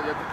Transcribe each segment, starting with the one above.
Il y a plus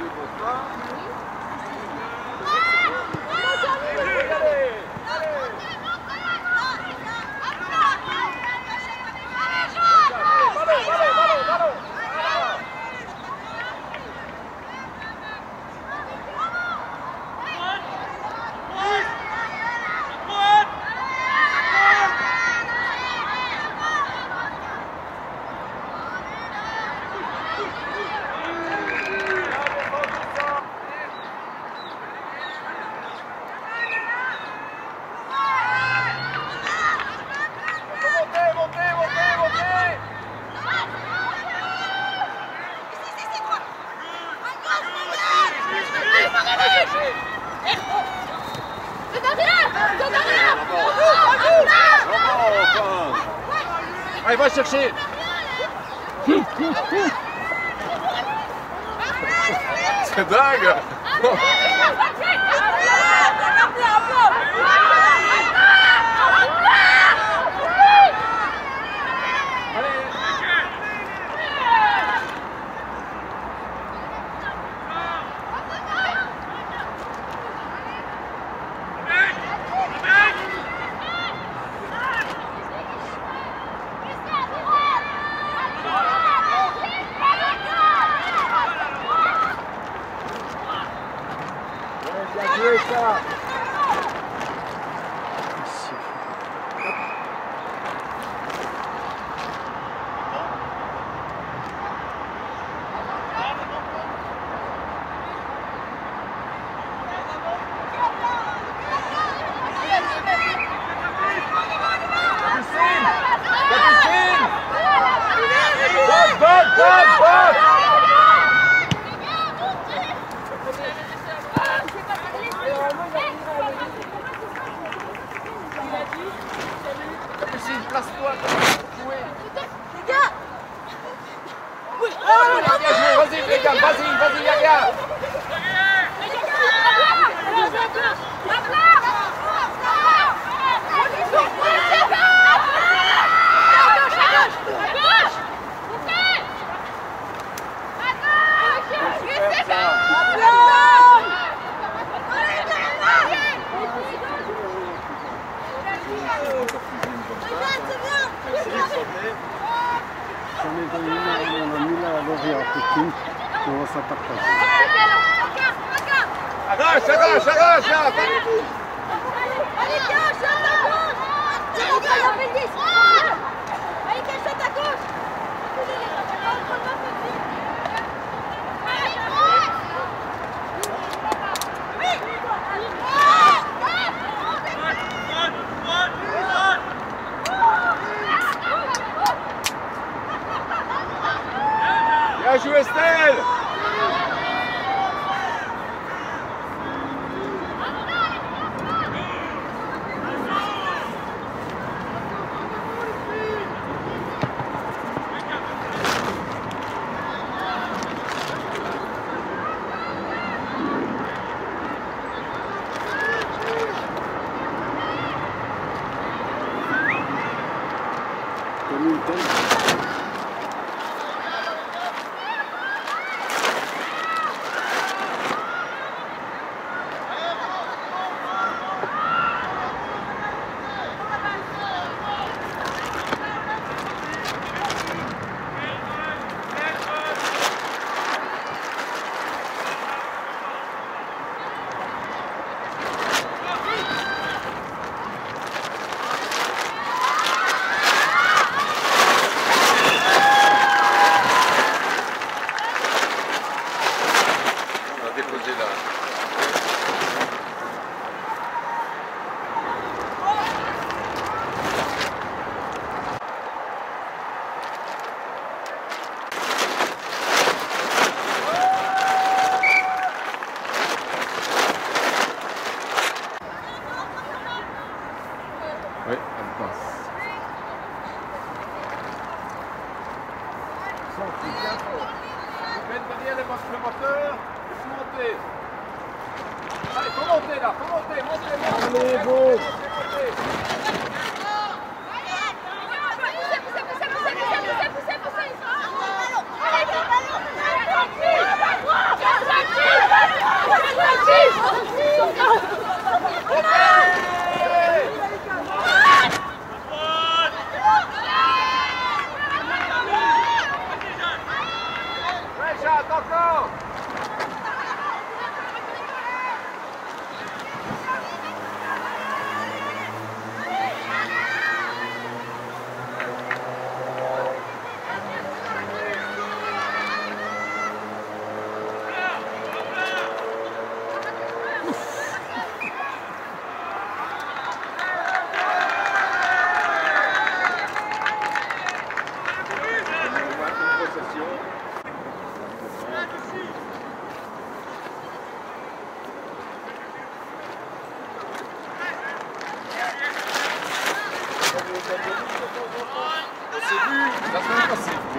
Não é.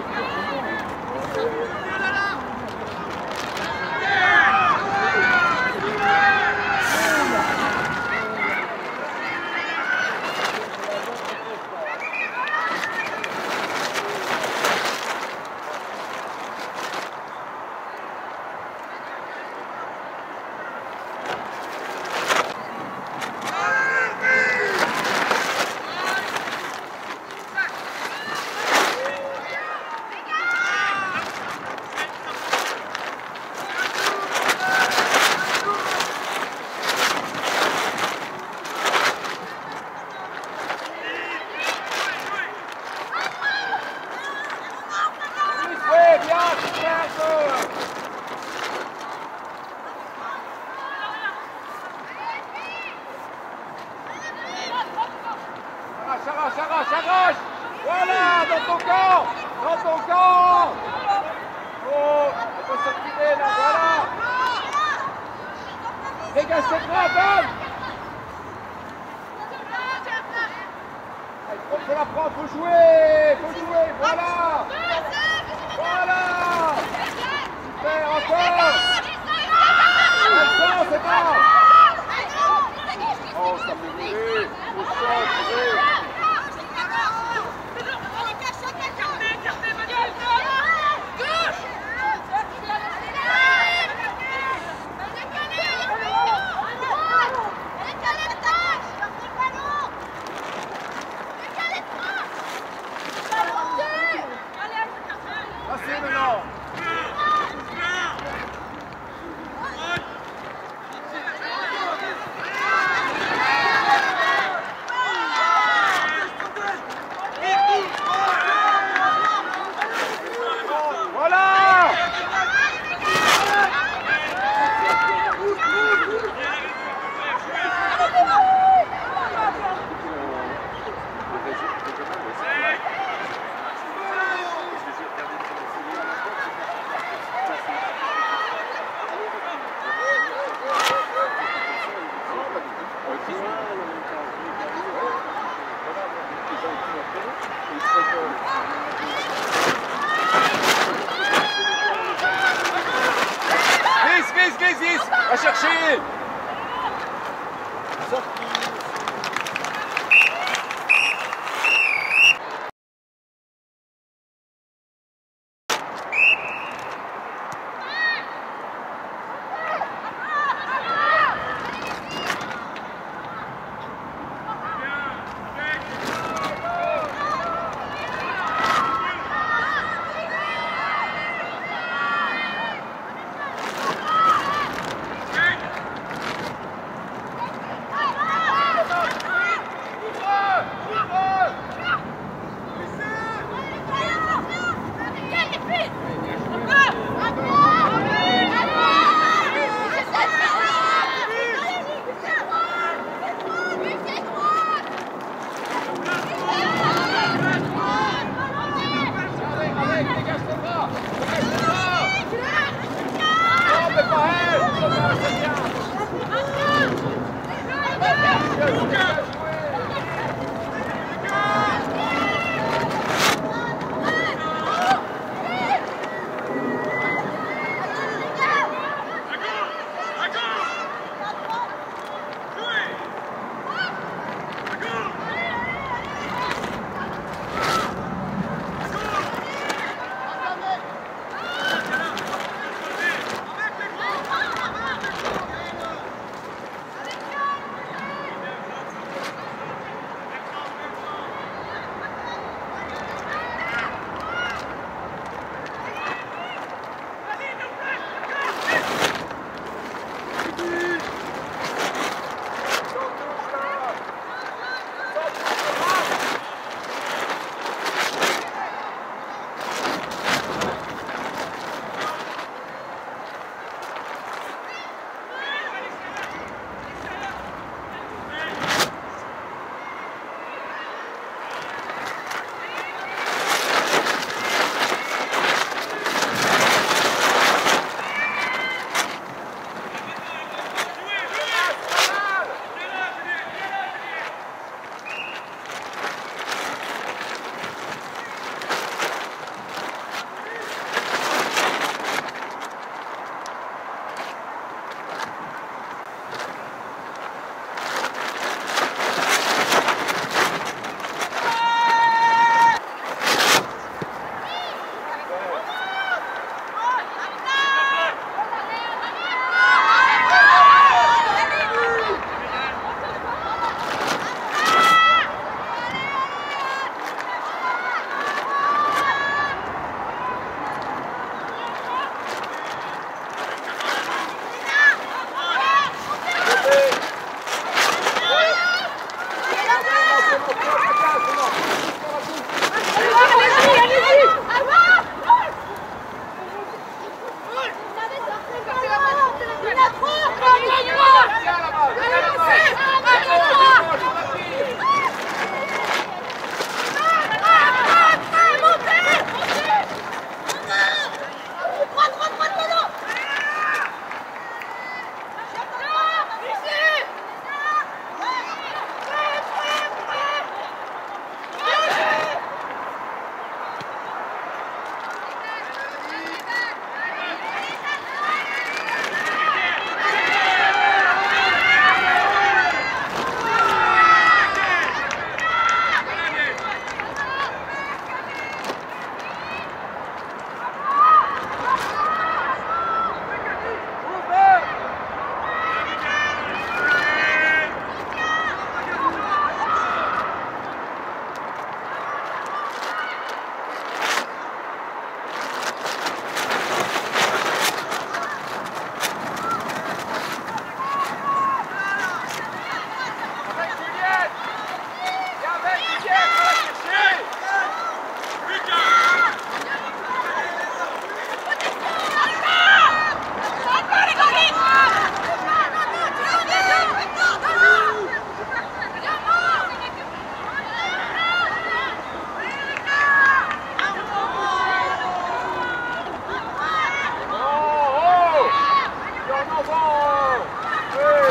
Bravo! Hey!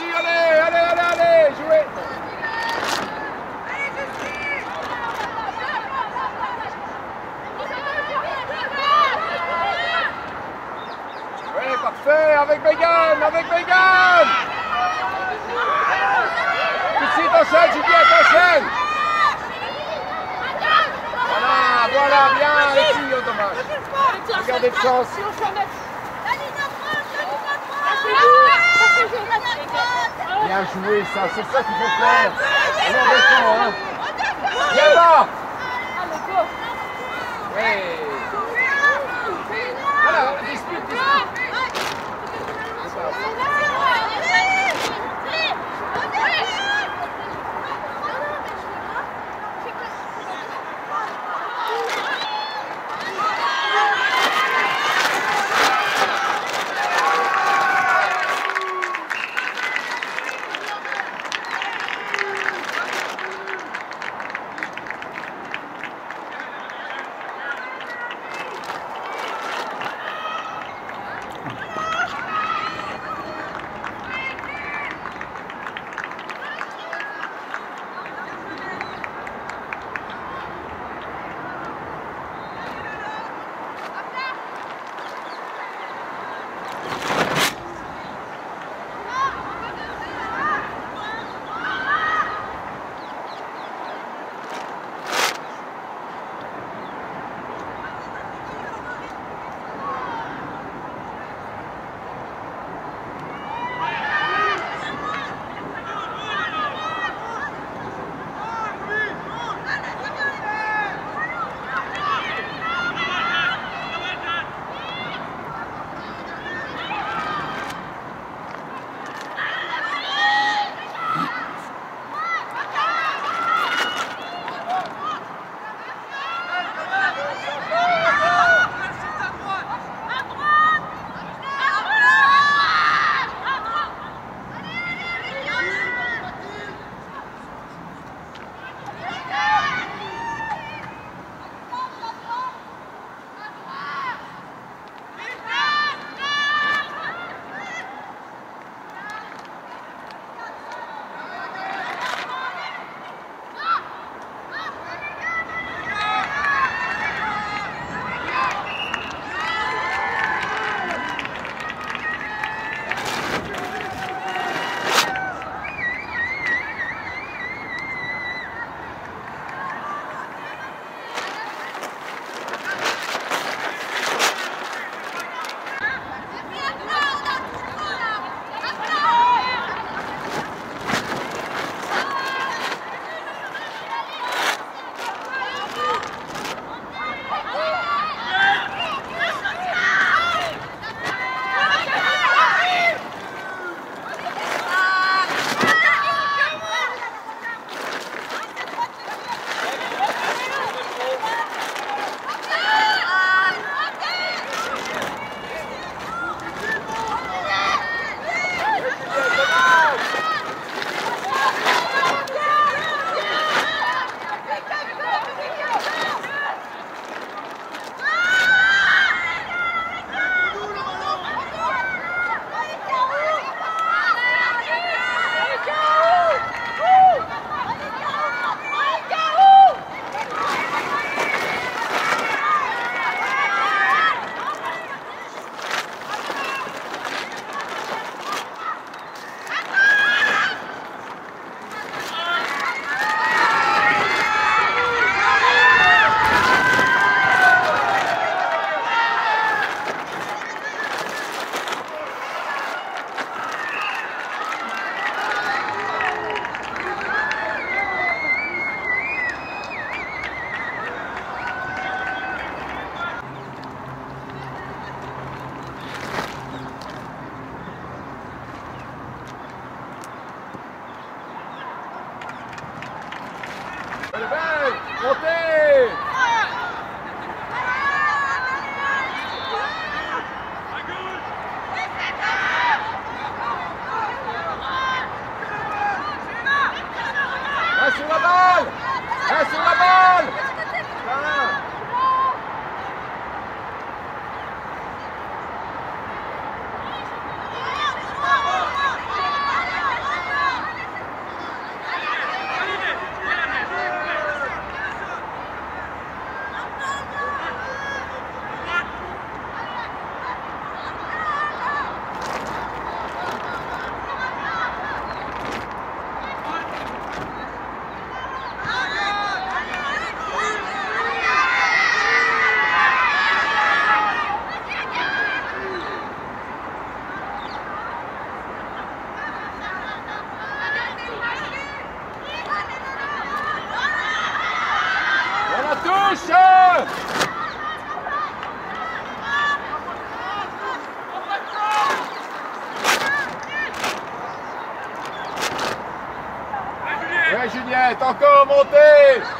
Brasil! Juliette, encore montez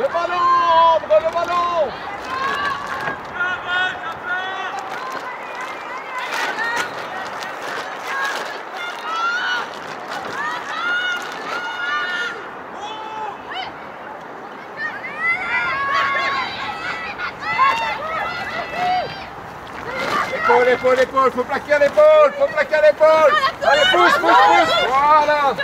Le ballon, le ballon faut plaquer l'épaule, faut plaquer l'épaule. Allez, pousse, pousse, pousse. Voilà.